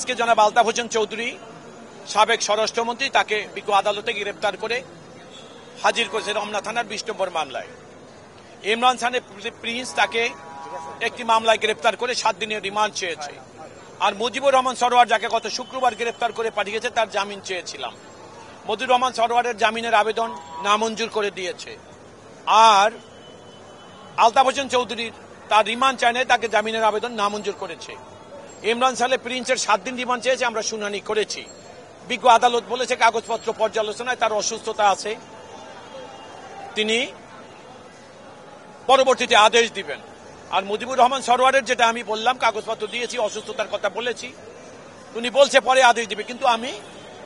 আজকে জনাব আলতাফ হোসেন চৌধুরী, সাবেক স্বরাষ্ট্রমন্ত্রী, তাকে বিজ্ঞ আদালতে গ্রেপ্তার করে হাজির করেছে রমনা থানার বিশ নম্বর মামলায়। ইমরান খানের প্রিন্স তাকে একটি মামলায় গ্রেপ্তার করে সাত দিনের রিমান্ড চেয়েছে। আর মুজিবুর রহমান সরোয়ার যাকে গত শুক্রবার গ্রেপ্তার করে পাঠিয়েছে, তার জামিন চেয়েছিলাম। মজিবুর রহমান সরোয়ারের জামিনের আবেদন নামঞ্জুর করে দিয়েছে। আর আলতাফ হোসেন চৌধুরীর তার রিমান্ড চায় তাকে জামিনের আবেদন নামঞ্জুর করেছে। ইমরান সালে প্রিন্সের সাত দিন রিমান্ড চেয়েছে, আমরা শুনানি করেছি। বিজ্ঞ আদালত বলেছে, কাগজপত্র পর্যালোচনায় তার অসুস্থতা আছে। তিনি পরবর্তীতে আদেশ দিবেন। আর মুজিবুর রহমান সরোয়ারের যেটা আমি বললাম, কাগজপত্র দিয়েছি, অসুস্থতার কথা বলেছি, উনি বলছে পরে আদেশ দিবে। কিন্তু আমি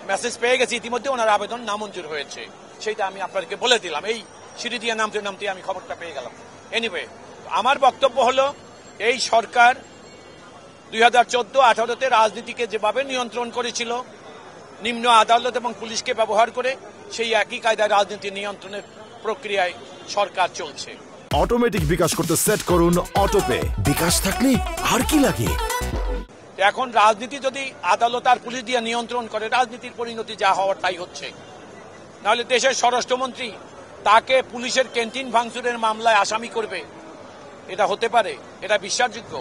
মেসেজ পেয়ে গেছি, ইতিমধ্যে ওনার আবেদন নামঞ্জুর হয়েছে। সেইটা আমি আপনাদেরকে বলে দিলাম। এই সিঁড়ি দিয়ে নামতে নামতে আমি খবরটা পেয়ে গেলাম। এনিওয়ে আমার বক্তব্য হলো, এই সরকার দুই হাজার চোদ্দ আঠারোতে রাজনীতিকে যেভাবে নিয়ন্ত্রণ করেছিল নিম্ন আদালত এবং পুলিশকে ব্যবহার করে সেই একই কায়দায় রাজনীতি নিয়ন্ত্রণের প্রক্রিয়ায় সরকার চলছে। অটোমেটিক বিকাশ করতে সেট করুন অটোপে। বিকাশ থাকলে আর কি লাগে? এখন রাজনীতি যদি আদালত আর পুলিশ দিয়ে নিয়ন্ত্রণ করে রাজনীতির পরিণতি যা হওয়ার তাই হচ্ছে। নাহলে দেশের স্বরাষ্ট্রমন্ত্রী তাকে পুলিশের ক্যান্টিন ভাঙচুরের মামলায় আসামি করবে। এটা হতে পারে এটা বিশ্বাসযোগ্য।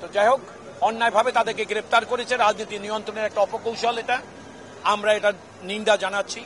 তো যাই হোক অন্যায়ভাবে তাদেরকে গ্রেপ্তার করেছে। রাজনীতি নিয়ন্ত্রণের একটা অপকৌশল এটা। আমরা এটা নিন্দা জানাচ্ছি।